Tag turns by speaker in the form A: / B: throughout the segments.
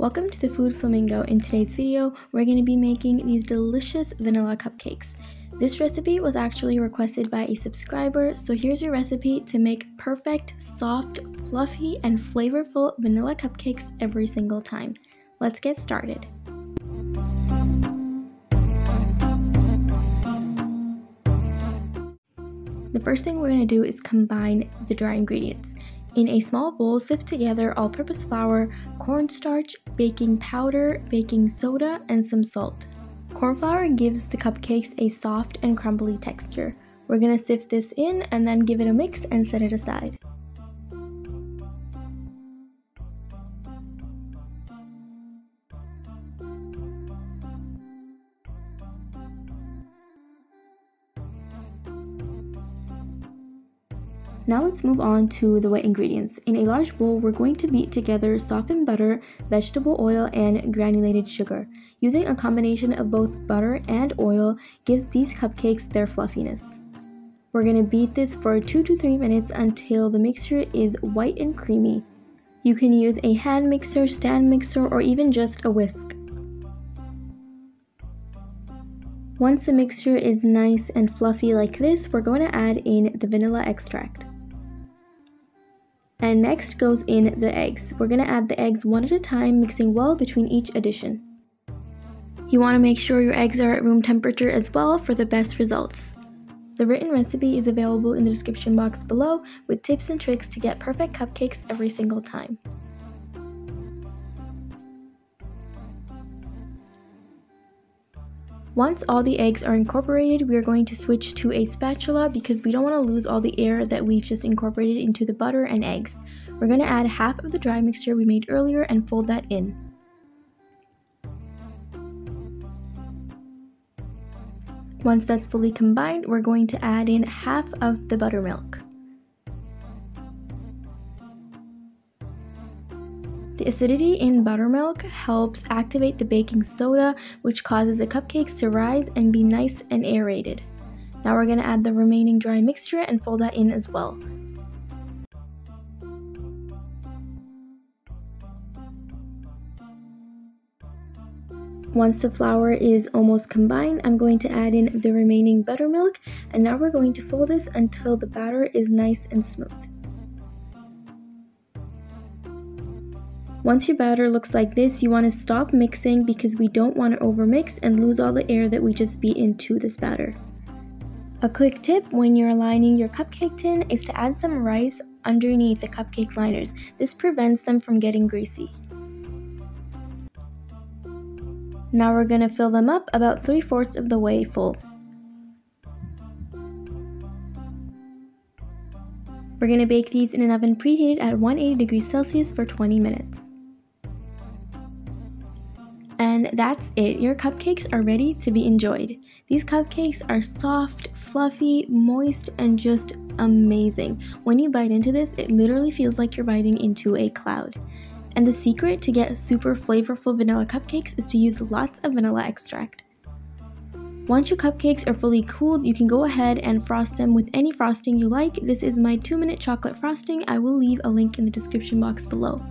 A: Welcome to the Food Flamingo. In today's video, we're going to be making these delicious vanilla cupcakes. This recipe was actually requested by a subscriber, so here's your recipe to make perfect, soft, fluffy, and flavorful vanilla cupcakes every single time. Let's get started. The first thing we're going to do is combine the dry ingredients. In a small bowl, sift together all purpose flour, cornstarch, baking powder, baking soda, and some salt. Corn flour gives the cupcakes a soft and crumbly texture. We're gonna sift this in and then give it a mix and set it aside. Now let's move on to the wet ingredients. In a large bowl, we're going to beat together softened butter, vegetable oil, and granulated sugar. Using a combination of both butter and oil gives these cupcakes their fluffiness. We're going to beat this for 2 to 3 minutes until the mixture is white and creamy. You can use a hand mixer, stand mixer, or even just a whisk. Once the mixture is nice and fluffy like this, we're going to add in the vanilla extract. And next goes in the eggs. We're to add the eggs one at a time, mixing well between each addition. You want to make sure your eggs are at room temperature as well for the best results. The written recipe is available in the description box below with tips and tricks to get perfect cupcakes every single time. Once all the eggs are incorporated, we are going to switch to a spatula because we don't want to lose all the air that we've just incorporated into the butter and eggs. We're going to add half of the dry mixture we made earlier and fold that in. Once that's fully combined, we're going to add in half of the buttermilk. The acidity in buttermilk helps activate the baking soda, which causes the cupcakes to rise and be nice and aerated. Now we're going to add the remaining dry mixture and fold that in as well. Once the flour is almost combined, I'm going to add in the remaining buttermilk and now we're going to fold this until the batter is nice and smooth. Once your batter looks like this, you want to stop mixing because we don't want to overmix and lose all the air that we just beat into this batter. A quick tip when you're aligning your cupcake tin is to add some rice underneath the cupcake liners. This prevents them from getting greasy. Now we're going to fill them up about 3 fourths of the way full. We're going to bake these in an oven preheated at 180 degrees Celsius for 20 minutes. And that's it. Your cupcakes are ready to be enjoyed. These cupcakes are soft, fluffy, moist, and just amazing. When you bite into this, it literally feels like you're biting into a cloud. And the secret to get super flavorful vanilla cupcakes is to use lots of vanilla extract. Once your cupcakes are fully cooled, you can go ahead and frost them with any frosting you like. This is my 2 minute chocolate frosting. I will leave a link in the description box below.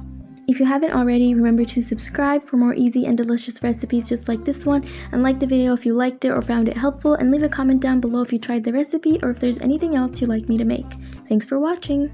A: If you haven't already, remember to subscribe for more easy and delicious recipes just like this one, and like the video if you liked it or found it helpful, and leave a comment down below if you tried the recipe or if there's anything else you'd like me to make. Thanks for watching!